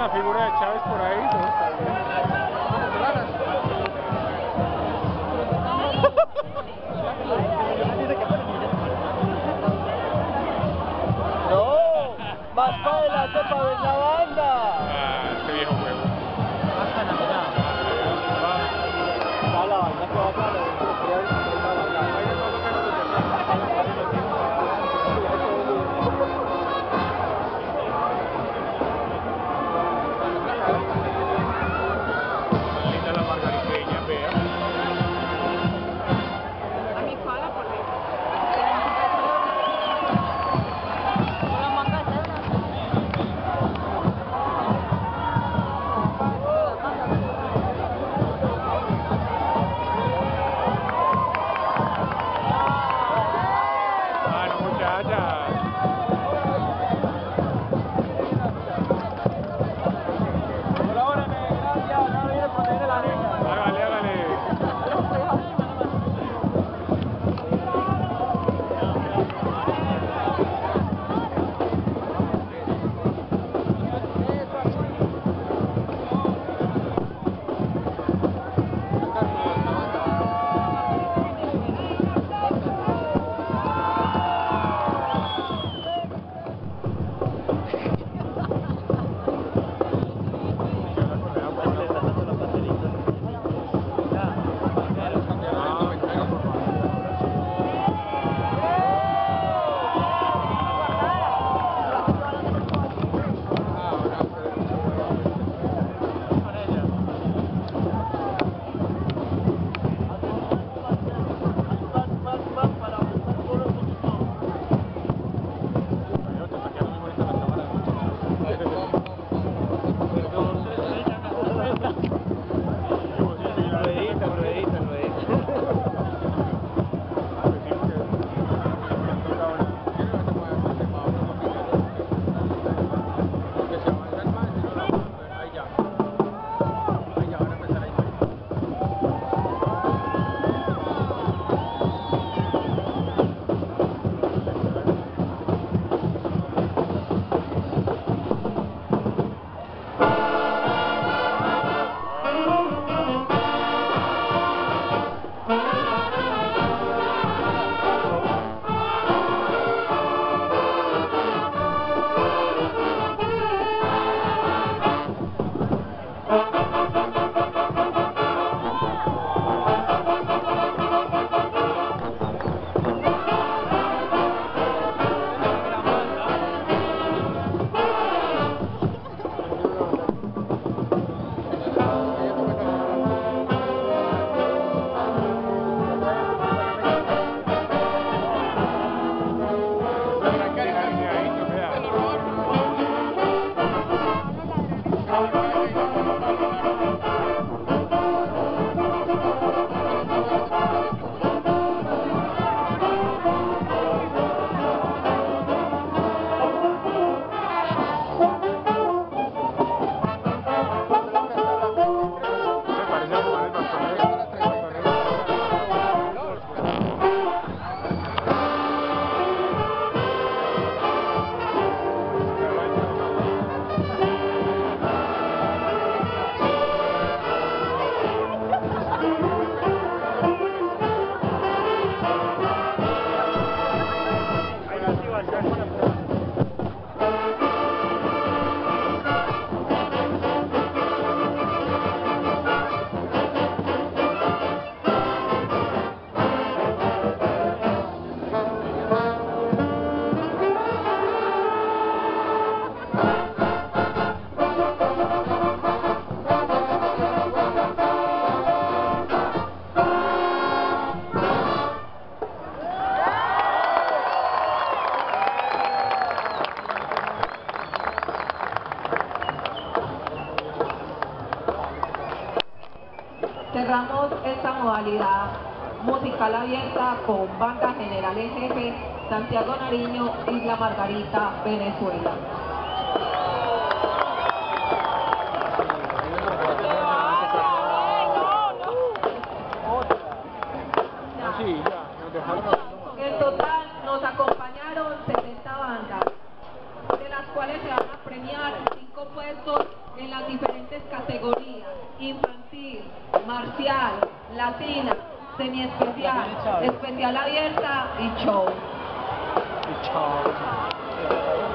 la figura. Raja. Thank you. Cerramos esta modalidad musical abierta con Banda General en Jefe, Santiago Nariño, Isla Margarita, Venezuela. Marcial, latina, semiespecial, especial abierta y show. Y chao.